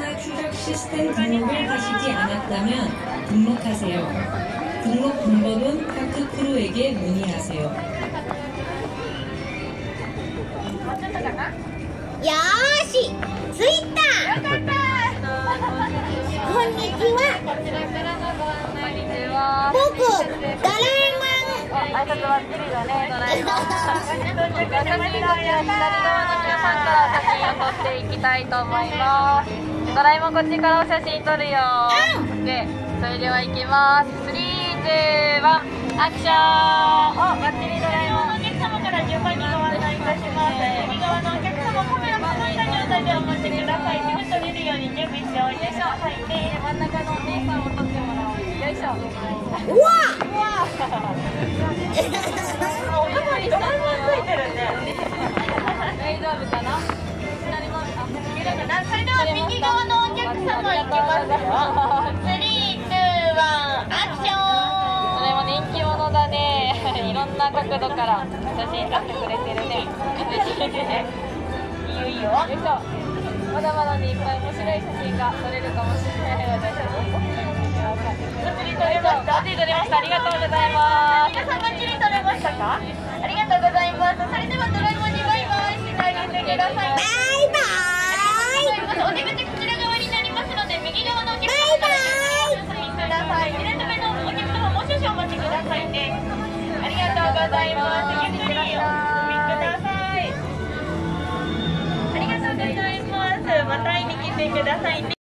버스나 추적 시스템 등록을 하시지 않았다면 등록하세요. 등록 방법은 파크크루에게 문의하세요. よーし着いたこんにちはこちらからのご案内には僕ドラえも挨拶はっきりだね、ドラえ もん。私たちは左側の13から写真を撮っていきたいと思います。ドラえもんこっちからお写真撮るよ。で、それでは行きます。3、2、1、アクションお、バッチリドラえもん。お客様から順番にご案内いたします。右側のお客様、カメラ構えた状態でお待ちください。すぐ撮れるように準備しておいてくださいね。真ん中のお姉さんを撮ってもらおう。よいしょ。うわうわ お腹にドラえ右側のお客様行きますよ。アクション。それも人気者だね。いろんな角度から写真撮ってくれてるね。いね。いいよいいよ。よいしょ。まだまだねいっぱい面白い写真が撮れるかもしれないので。バッチリ撮れました。バッチリ撮れました。ありがとうございます。皆さんバッチリ撮れましたか？ありがとうございます。それではございます。ゆっくりお見ください。ありがとうございます。また会いに来てくださいね。